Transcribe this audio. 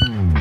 Hmm.